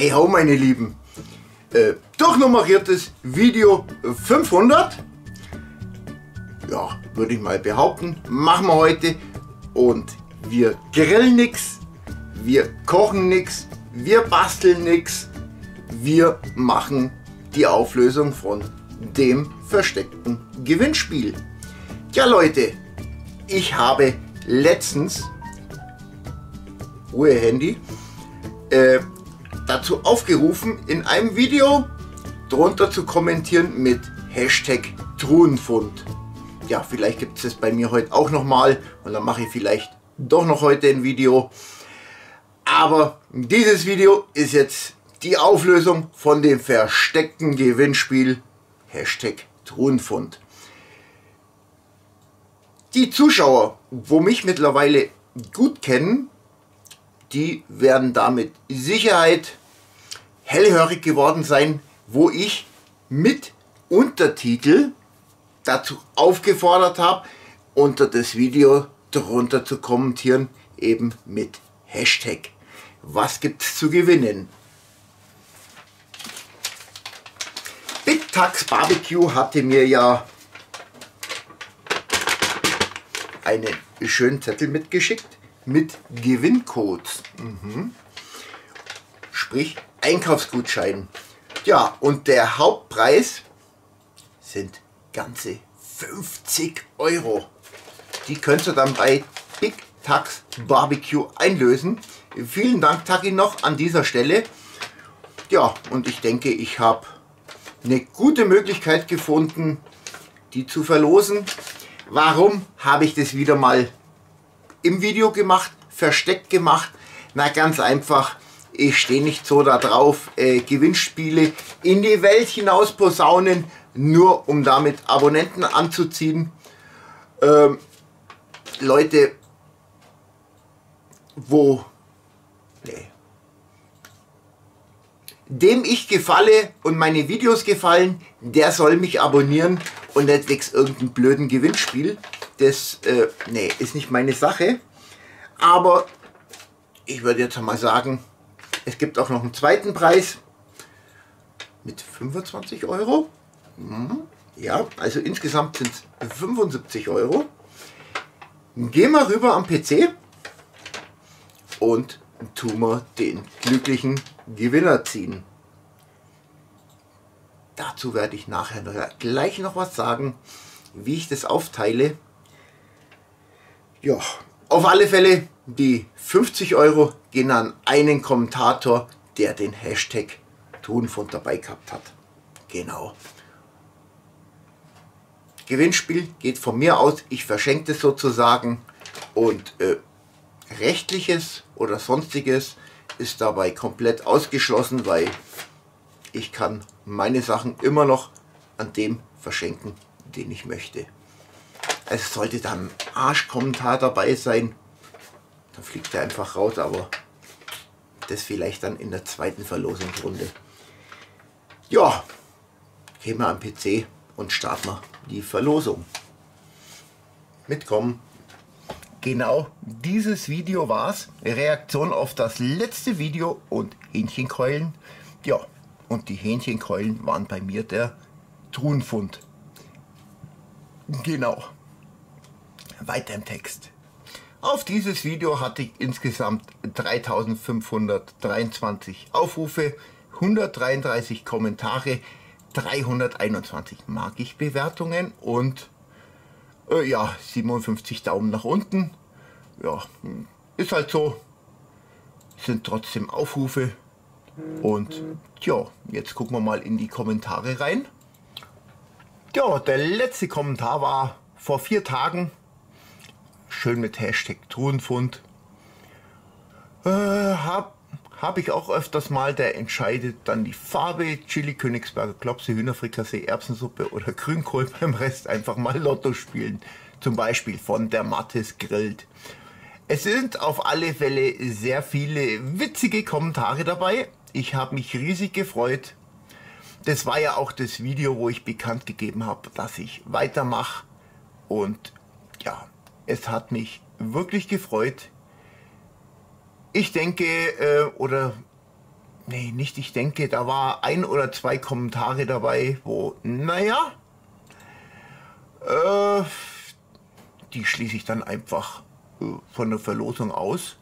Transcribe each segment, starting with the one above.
Hey ho meine Lieben, äh, durchnummeriertes Video 500, ja würde ich mal behaupten, machen wir heute. Und wir grillen nichts, wir kochen nichts, wir basteln nichts, wir machen die Auflösung von dem versteckten Gewinnspiel. Ja Leute, ich habe letztens, Ruhe Handy, äh, dazu aufgerufen, in einem Video drunter zu kommentieren mit Hashtag Truhenfund. Ja, vielleicht gibt es das bei mir heute auch nochmal und dann mache ich vielleicht doch noch heute ein Video. Aber dieses Video ist jetzt die Auflösung von dem versteckten Gewinnspiel Hashtag Truhenfund. Die Zuschauer, wo mich mittlerweile gut kennen, die werden damit Sicherheit hellhörig geworden sein, wo ich mit Untertitel dazu aufgefordert habe, unter das Video drunter zu kommentieren, eben mit Hashtag. Was gibt es zu gewinnen? Big Tax Barbecue hatte mir ja einen schönen Zettel mitgeschickt mit Gewinncodes. Mhm. Sprich Einkaufsgutschein. Ja, und der Hauptpreis sind ganze 50 Euro. Die könnt ihr dann bei Big Tax Barbecue einlösen. Vielen Dank, Taki, noch an dieser Stelle. Ja, und ich denke, ich habe eine gute Möglichkeit gefunden, die zu verlosen. Warum habe ich das wieder mal im Video gemacht, versteckt gemacht? Na ganz einfach, ich stehe nicht so da drauf, äh, Gewinnspiele in die Welt hinaus posaunen, nur um damit Abonnenten anzuziehen. Ähm, Leute, wo nee. dem ich gefalle und meine Videos gefallen, der soll mich abonnieren und nicht wegen irgendeinem blöden Gewinnspiel. Das äh, nee, ist nicht meine Sache. Aber ich würde jetzt mal sagen, es gibt auch noch einen zweiten Preis mit 25 Euro. Mhm. Ja, also insgesamt sind es 75 Euro. Gehen wir rüber am PC und tun wir den glücklichen Gewinner ziehen. Dazu werde ich nachher gleich noch was sagen, wie ich das aufteile. Ja, auf alle Fälle die 50 Euro gehen an einen Kommentator, der den Hashtag Tonfund dabei gehabt hat. Genau. Gewinnspiel geht von mir aus, ich verschenke das sozusagen und äh, rechtliches oder sonstiges ist dabei komplett ausgeschlossen, weil ich kann meine Sachen immer noch an dem verschenken, den ich möchte. Es sollte dann ein Arschkommentar dabei sein, dann fliegt er einfach raus, aber das vielleicht dann in der zweiten Verlosungsrunde. Ja, gehen wir am PC und starten wir die Verlosung. Mitkommen. Genau dieses Video war es. Reaktion auf das letzte Video und Hähnchenkeulen. Ja, und die Hähnchenkeulen waren bei mir der Truhenfund. Genau. Weiter im Text. Auf dieses Video hatte ich insgesamt 3523 Aufrufe, 133 Kommentare, 321 mag ich Bewertungen und äh, ja, 57 Daumen nach unten. Ja, ist halt so. Sind trotzdem Aufrufe. Und ja, jetzt gucken wir mal in die Kommentare rein. Ja, der letzte Kommentar war vor vier Tagen. Schön mit Hashtag Truhenfund. Äh, hab habe ich auch öfters mal, der entscheidet dann die Farbe, Chili, Königsberger Klopse, Hühnerfrikassee, Erbsensuppe oder Grünkohl beim Rest einfach mal Lotto spielen. Zum Beispiel von der Mattes grillt. Es sind auf alle Fälle sehr viele witzige Kommentare dabei. Ich habe mich riesig gefreut. Das war ja auch das Video, wo ich bekannt gegeben habe, dass ich weitermache. Und ja, es hat mich wirklich gefreut. Ich denke, äh, oder nee, nicht ich denke, da war ein oder zwei Kommentare dabei, wo, naja, äh, die schließe ich dann einfach äh, von der Verlosung aus.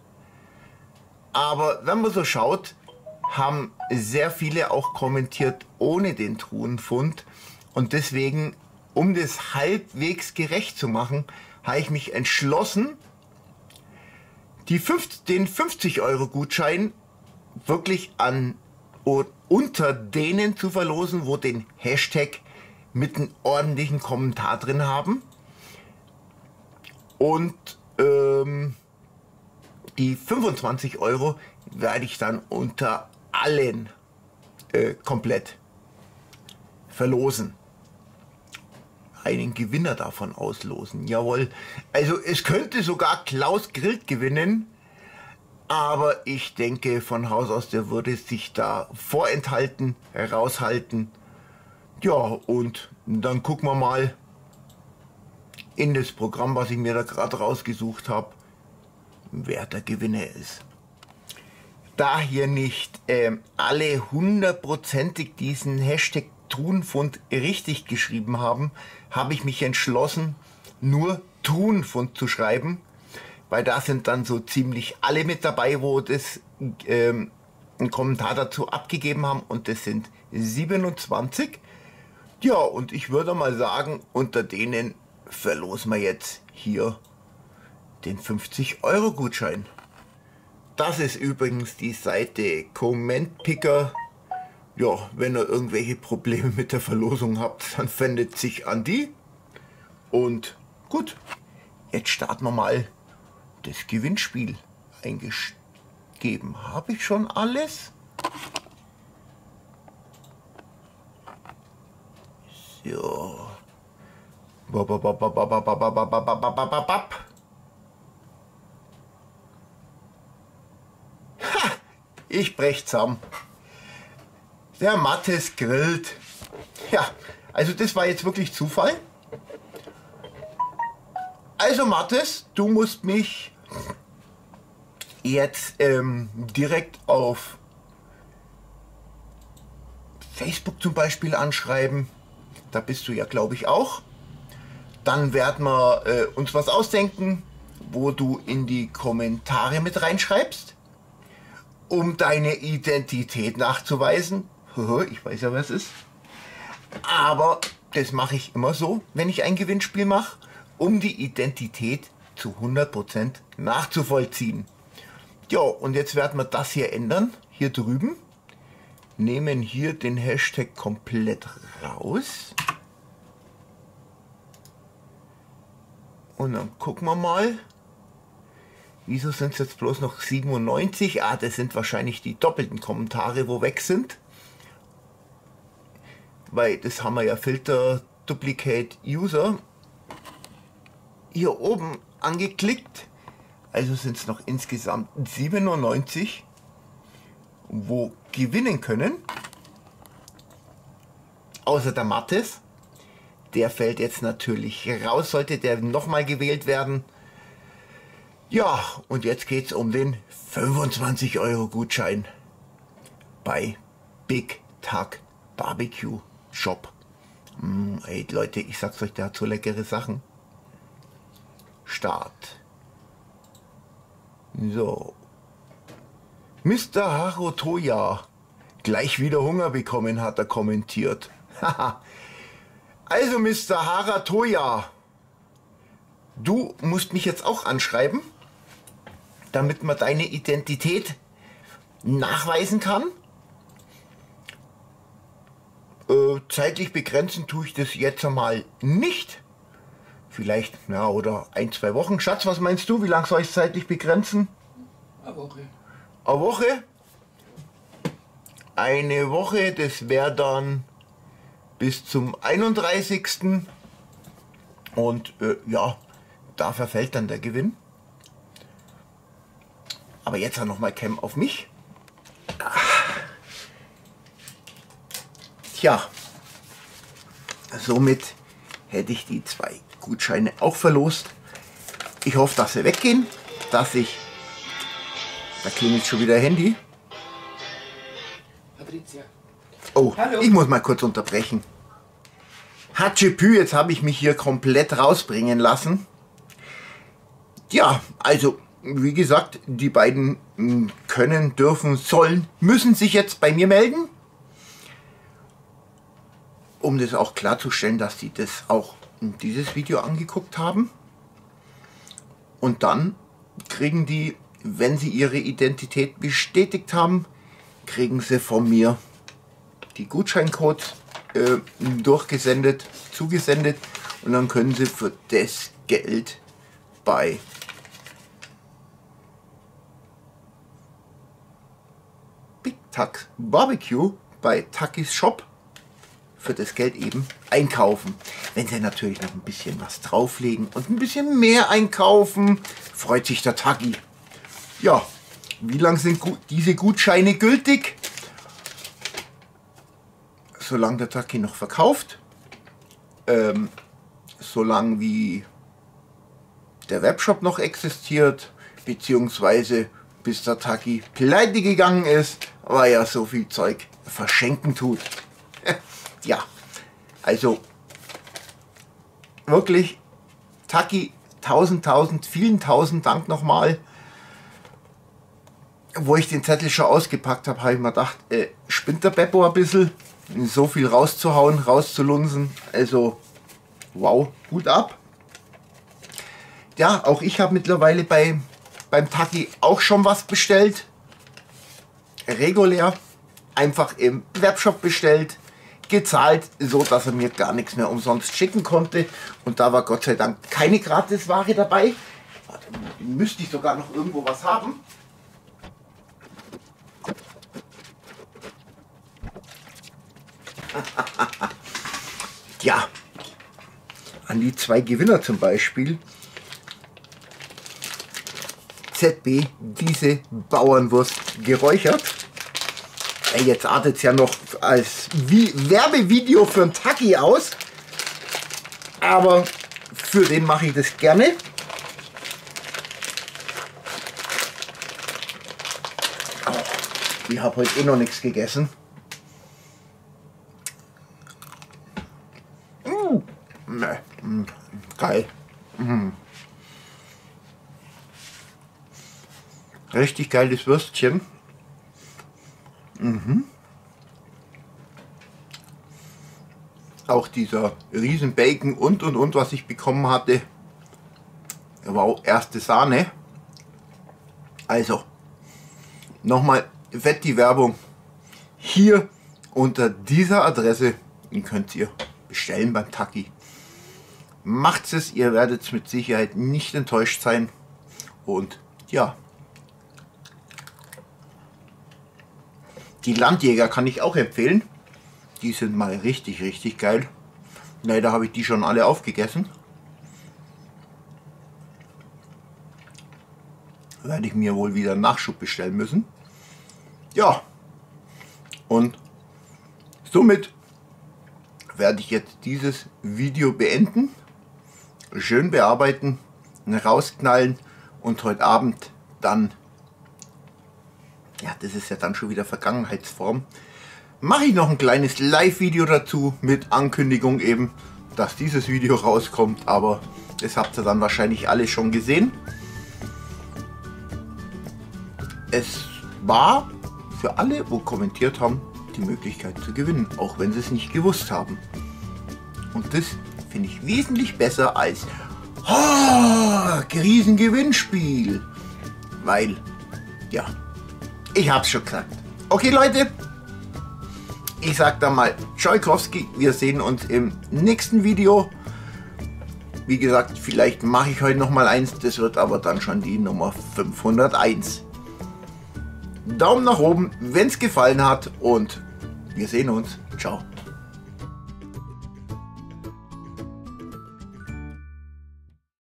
Aber wenn man so schaut, haben sehr viele auch kommentiert ohne den Truhenfund. Und deswegen, um das halbwegs gerecht zu machen, habe ich mich entschlossen, die 5, den 50 Euro Gutschein wirklich an unter denen zu verlosen, wo den Hashtag mit einem ordentlichen Kommentar drin haben. Und ähm, die 25 Euro werde ich dann unter allen äh, komplett verlosen. Einen Gewinner davon auslosen. Jawohl. Also es könnte sogar Klaus Grillt gewinnen. Aber ich denke von Haus aus, der würde sich da vorenthalten, heraushalten. Ja, und dann gucken wir mal in das Programm, was ich mir da gerade rausgesucht habe, wer der Gewinner ist. Da hier nicht äh, alle hundertprozentig diesen Hashtag Thunfund richtig geschrieben haben, habe ich mich entschlossen, nur Thunfund zu schreiben weil da sind dann so ziemlich alle mit dabei, wo das ähm, einen Kommentar dazu abgegeben haben und das sind 27. Ja, und ich würde mal sagen, unter denen verlosen wir jetzt hier den 50 Euro Gutschein. Das ist übrigens die Seite Comment Picker. Ja, wenn ihr irgendwelche Probleme mit der Verlosung habt, dann wendet sich an die. Und gut, jetzt starten wir mal das Gewinnspiel eingegeben. Habe ich schon alles? So. Ha, ich brech zusammen. Der Mattes grillt. Ja, also das war jetzt wirklich Zufall. Also Mattes, du musst mich jetzt ähm, direkt auf Facebook zum Beispiel anschreiben. Da bist du ja, glaube ich, auch. Dann werden wir äh, uns was ausdenken, wo du in die Kommentare mit reinschreibst, um deine Identität nachzuweisen. Ich weiß ja, was es ist. Aber das mache ich immer so, wenn ich ein Gewinnspiel mache, um die Identität zu 100% nachzuvollziehen. Ja, und jetzt werden wir das hier ändern, hier drüben. Nehmen hier den Hashtag komplett raus. Und dann gucken wir mal. Wieso sind es jetzt bloß noch 97? Ah, das sind wahrscheinlich die doppelten Kommentare, wo weg sind. Weil das haben wir ja Filter Duplicate User hier oben angeklickt. Also sind es noch insgesamt 97, wo gewinnen können. Außer der Mattes. Der fällt jetzt natürlich raus, sollte der nochmal gewählt werden. Ja, und jetzt geht es um den 25 Euro Gutschein bei Big Tag Barbecue Shop. Mm, ey, Leute, ich sag's euch, der hat so leckere Sachen. Start. So. Mr. Harotoya. Gleich wieder Hunger bekommen, hat er kommentiert. also, Mr. Haratoya. Du musst mich jetzt auch anschreiben, damit man deine Identität nachweisen kann. Äh, zeitlich begrenzen tue ich das jetzt einmal nicht. Vielleicht, ja, oder ein, zwei Wochen. Schatz, was meinst du? Wie lange soll ich es zeitlich begrenzen? Eine Woche. Eine Woche? Eine Woche, das wäre dann bis zum 31. Und äh, ja, da verfällt dann der Gewinn. Aber jetzt noch mal Cam auf mich. Tja, somit hätte ich die zwei Gutscheine auch verlost. Ich hoffe, dass sie weggehen, dass ich... Da klingelt schon wieder Handy. Patricia. Oh, Hallo. ich muss mal kurz unterbrechen. Hatschepü, jetzt habe ich mich hier komplett rausbringen lassen. Ja, also, wie gesagt, die beiden mh, können, dürfen, sollen, müssen sich jetzt bei mir melden. Um das auch klarzustellen, dass sie das auch dieses Video angeguckt haben. Und dann kriegen die, wenn sie ihre Identität bestätigt haben, kriegen sie von mir die Gutscheincodes äh, durchgesendet, zugesendet und dann können sie für das Geld bei Big Tuck Barbecue bei Takis Shop für das Geld eben einkaufen. Wenn sie natürlich noch ein bisschen was drauflegen und ein bisschen mehr einkaufen, freut sich der Taki. Ja, wie lange sind diese Gutscheine gültig? Solange der Taki noch verkauft, ähm, solange wie der Webshop noch existiert, beziehungsweise bis der Taki pleite gegangen ist, weil er so viel Zeug verschenken tut. Ja, also wirklich, Taki, tausend, tausend, vielen tausend Dank nochmal. Wo ich den Zettel schon ausgepackt habe, habe ich mir gedacht, äh, spinnt der Beppo ein bisschen, so viel rauszuhauen, rauszulunsen. Also, wow, gut ab. Ja, auch ich habe mittlerweile bei, beim Taki auch schon was bestellt. Regulär. Einfach im Webshop bestellt. Gezahlt, so dass er mir gar nichts mehr umsonst schicken konnte. Und da war Gott sei Dank keine Gratisware dabei. Warte müsste ich sogar noch irgendwo was haben. ja, an die zwei Gewinner zum Beispiel. ZB, diese Bauernwurst geräuchert. Ey, Jetzt artet es ja noch als wie Werbevideo für ein Taki aus. Aber für den mache ich das gerne. Ich habe heute eh noch nichts gegessen. Ne, mm, geil. Mm. Richtig geiles Würstchen. Auch dieser riesen Bacon und und und, was ich bekommen hatte. Wow, erste Sahne. Also, nochmal fett die Werbung. Hier unter dieser Adresse den könnt ihr bestellen beim Taki. Macht es, ihr werdet mit Sicherheit nicht enttäuscht sein. Und ja. Die Landjäger kann ich auch empfehlen. Die sind mal richtig, richtig geil. Leider habe ich die schon alle aufgegessen. Werde ich mir wohl wieder einen Nachschub bestellen müssen. Ja. Und somit werde ich jetzt dieses Video beenden, schön bearbeiten, rausknallen und heute Abend dann, ja, das ist ja dann schon wieder Vergangenheitsform, mache ich noch ein kleines Live-Video dazu mit Ankündigung eben, dass dieses Video rauskommt, aber das habt ihr dann wahrscheinlich alle schon gesehen. Es war für alle, wo kommentiert haben, die Möglichkeit zu gewinnen, auch wenn sie es nicht gewusst haben. Und das finde ich wesentlich besser als oh, Riesengewinnspiel. Weil, ja, ich hab's schon gesagt. Okay, Leute, ich sag dann mal Tschaikowski, wir sehen uns im nächsten Video. Wie gesagt, vielleicht mache ich heute noch mal eins, das wird aber dann schon die Nummer 501. Daumen nach oben, wenn es gefallen hat und wir sehen uns. Ciao.